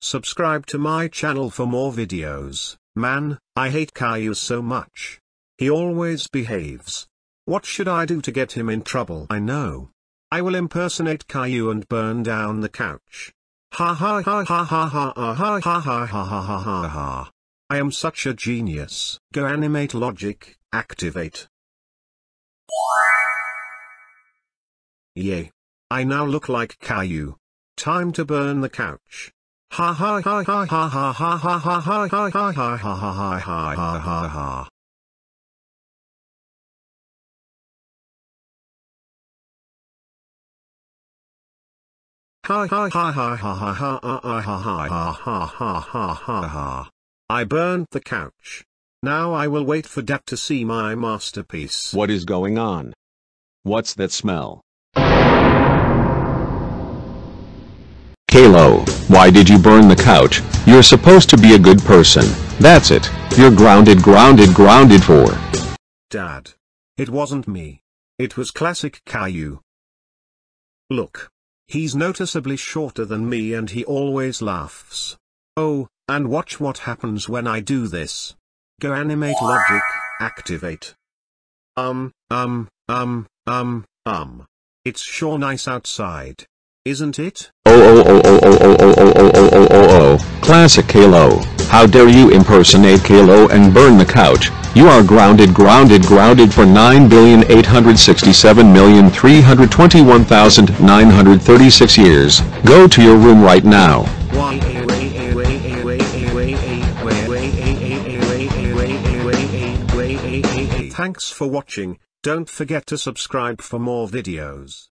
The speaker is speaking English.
Subscribe to my channel for more videos. Man, I hate Caillou so much. He always behaves. What should I do to get him in trouble? I know. I will impersonate Caillou and burn down the couch. Ha ha ha ha ha ha ha ha ha ha ha ha ha ha. I am such a genius. Go animate logic, activate. Yay. I now look like Caillou. Time to burn the couch. Ha ha ha ha ha ha ha ha ha ha ha ha ha ha ha ha ha ha ha ha. Ha ha ha ha ha ha ha ha ha ha ha ha ha ha ha ha. I burnt the couch. Now I will wait for Depp to see my masterpiece. What is going on? What's that smell? Caillou, why did you burn the couch? You're supposed to be a good person. That's it. You're grounded grounded grounded for. Dad. It wasn't me. It was classic Caillou. Look. He's noticeably shorter than me and he always laughs. Oh, and watch what happens when I do this. Go animate logic, activate. Um, um, um, um, um. It's sure nice outside. Isn't it? Oh oh oh oh oh oh oh oh oh oh oh oh oh. Classic Caillou. How dare you impersonate Caillou and burn the couch? You are grounded grounded grounded for 9,867,321,936 years. Go to your room right now. Thanks for watching, don't forget to subscribe for more videos.